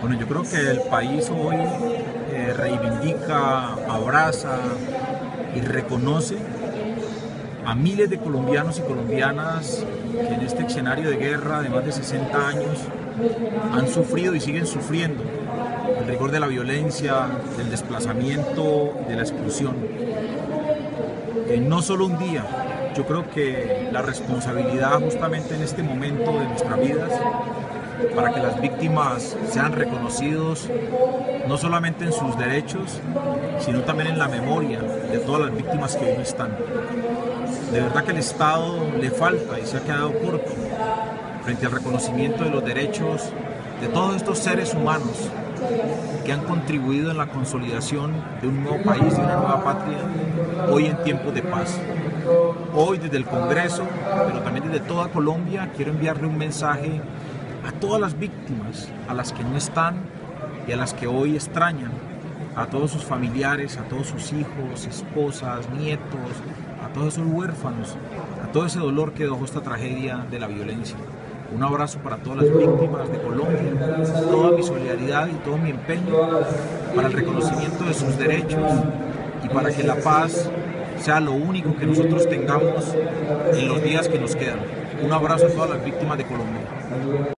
Bueno, yo creo que el país hoy eh, reivindica, abraza y reconoce a miles de colombianos y colombianas que en este escenario de guerra de más de 60 años han sufrido y siguen sufriendo el rigor de la violencia, del desplazamiento, de la exclusión. Eh, no solo un día, yo creo que la responsabilidad justamente en este momento de nuestras vidas para que las víctimas sean reconocidos no solamente en sus derechos, sino también en la memoria de todas las víctimas que hoy están. De verdad que el Estado le falta y se ha quedado corto frente al reconocimiento de los derechos de todos estos seres humanos que han contribuido en la consolidación de un nuevo país y una nueva patria hoy en tiempos de paz. Hoy desde el Congreso, pero también desde toda Colombia, quiero enviarle un mensaje a todas las víctimas, a las que no están y a las que hoy extrañan, a todos sus familiares, a todos sus hijos, esposas, nietos, a todos esos huérfanos, a todo ese dolor que dejó esta tragedia de la violencia. Un abrazo para todas las víctimas de Colombia, toda mi solidaridad y todo mi empeño para el reconocimiento de sus derechos y para que la paz sea lo único que nosotros tengamos en los días que nos quedan. Un abrazo a todas las víctimas de Colombia.